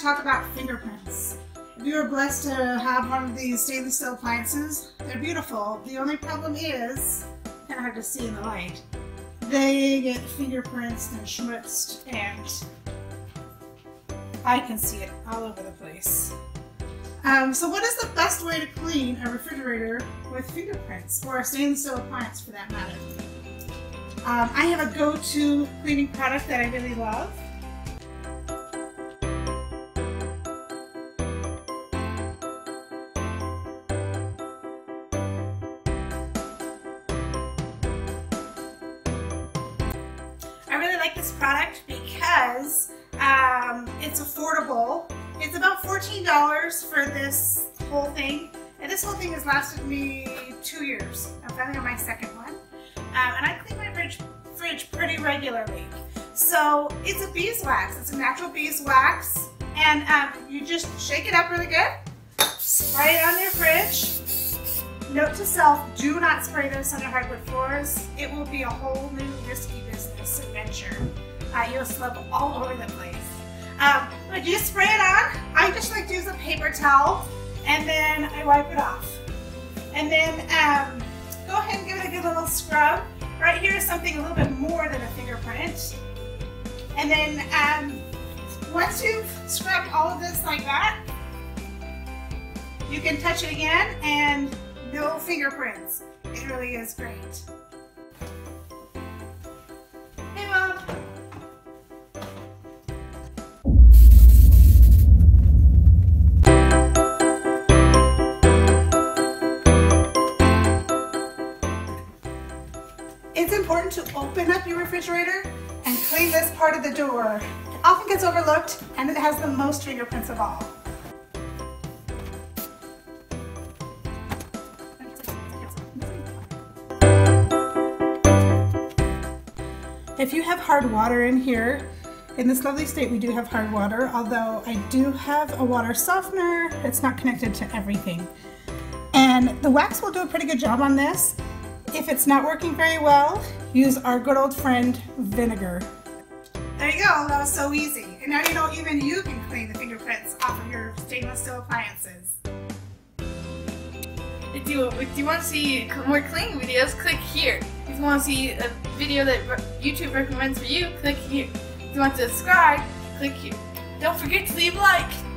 talk about fingerprints. If you are blessed to have one of these stainless steel appliances, they're beautiful. The only problem is, kind of hard to see in the light, they get fingerprints and schmutzed and I can see it all over the place. Um, so what is the best way to clean a refrigerator with fingerprints, or a stainless steel appliance for that matter? Um, I have a go-to cleaning product that I really love. Like this product because um, it's affordable. It's about $14 for this whole thing. And this whole thing has lasted me two years. I'm finally on my second one. Um, and I clean my fridge, fridge pretty regularly. So it's a beeswax. It's a natural beeswax. And um, you just shake it up really good. Spray it on your fridge. Note to self, do not spray this on your hardwood floors. It will be a whole new risky business adventure. Uh, you'll slip all over the place. Um, but you spray it on. I just like to use a paper towel and then I wipe it off. And then um, go ahead and give it a good little scrub. Right here is something a little bit more than a fingerprint. And then um, once you've scrubbed all of this like that, you can touch it again and no fingerprints. It really is great. Hey Mom. It's important to open up your refrigerator and clean this part of the door. It often gets overlooked and it has the most fingerprints of all. If you have hard water in here, in this lovely state we do have hard water, although I do have a water softener, it's not connected to everything. And the wax will do a pretty good job on this. If it's not working very well, use our good old friend vinegar. There you go, that was so easy. And now you know even you can clean the fingerprints off of your stainless steel appliances. If you, if you want to see more cleaning videos, click here. You want to see a video that YouTube recommends for you, click here. If you want to subscribe, click here. Don't forget to leave a like.